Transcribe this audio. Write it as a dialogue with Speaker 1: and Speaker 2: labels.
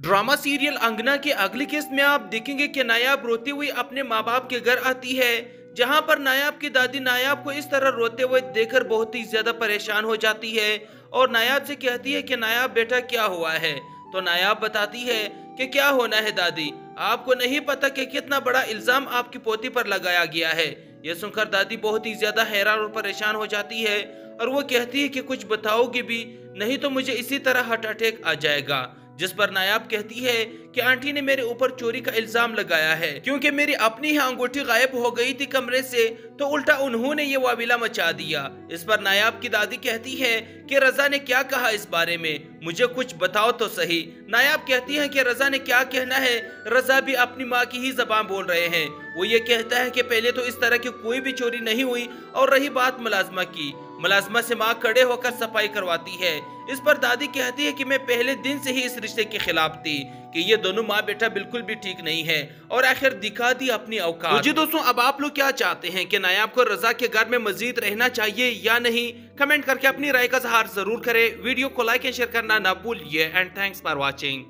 Speaker 1: Drama serial अंगना के अगली किस्त में आप देखेंगे कि नायाब रोती हुई अपने माँ बाप के घर आती है, जहाँ पर नायाब की दादी नायाब को इस तरह रोते हुए देखकर बहुत ही ज़्यादा परेशान हो जाती है और नायाब से कहती है कि, नायाब, बेटा, क्या हुआ है? तो नायाब बताती है कि, क्या होना है दादी? आपको नहीं पता कि कितना बड़ा इल्ज़ाम आपकी पोती पर लगाया गया है। यह सुनकर दादी बहुत ही ज़्यादा हैरान और परेशान हो जाती है और वो कहती है कि, कुछ बताओगे भी, नहीं तो मुझे इसी तरह हार्ट अटैक आ जाएगा। जिस पर नायाब कहती है कि आंटी ने मेरे ऊपर चोरी का इल्ज़ाम लगाया है। क्योंकि मेरी अपनी ही अंगूठी गायब हो गई थी कमरे से तो उल्टा उन्होंने ये वाविला मचा दिया। इस पर नायाब की दादी कहती है कि रजा ने क्या कहा इस बारे में? मुझे कुछ बताओ तो सही। नायाब कहती है कि रजा ने क्या कहना है? रजा भी अपनी माँ की ही जबान बोल रहे हैं। वो ये कहता है कि पहले तो इस तरह की कोई भी चोरी नहीं हुई और रही बात मुलाजमा की। मुलाजमा से माँ खड़े होकर सफ़ाई करवाती है। इस पर दादी कहती है कि मैं पहले दिन से ही इस रिश्ते के खिलाफ थी कि ये दोनों माँ बेटा बिल्कुल भी ठीक नहीं है और आखिर दिखा दी अपनी औकात। जी दोस्तों, अब आप लोग क्या चाहते हैं? कि नायाब को रजा के घर में मजीद रहना चाहिए या नहीं? कमेंट करके अपनी राय का जहार ज़रूर करें। वीडियो को लाइक एंड शेयर करना ना भूलिए। And thanks for watching.